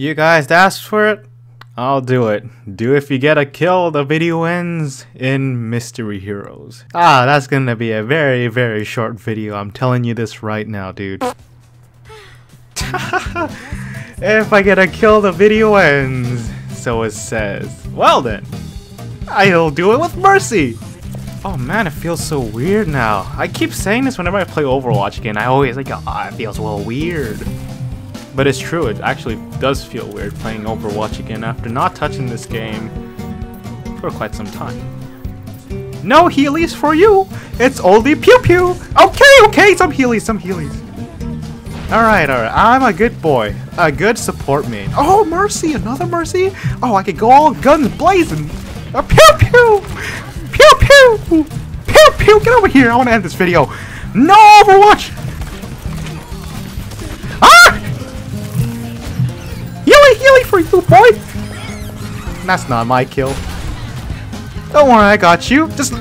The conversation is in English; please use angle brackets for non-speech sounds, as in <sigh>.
You guys asked for it? I'll do it. Do if you get a kill, the video ends in Mystery Heroes. Ah, that's gonna be a very, very short video. I'm telling you this right now, dude. <laughs> if I get a kill, the video ends. So it says. Well then, I'll do it with Mercy. Oh man, it feels so weird now. I keep saying this whenever I play Overwatch again. I always like, ah, oh, it feels a little weird. But it's true, it actually does feel weird playing Overwatch again after not touching this game for quite some time. No Heelys for you! It's only Pew Pew! Okay, okay, some Heelys, some Heelys. Alright, alright, I'm a good boy. A good support main. Oh, Mercy, another Mercy? Oh, I could go all guns blazing. Uh, pew Pew! Pew Pew! Pew Pew! Get over here, I want to end this video. No Overwatch! For you, boy! That's not my kill. Don't worry, I got you. Just...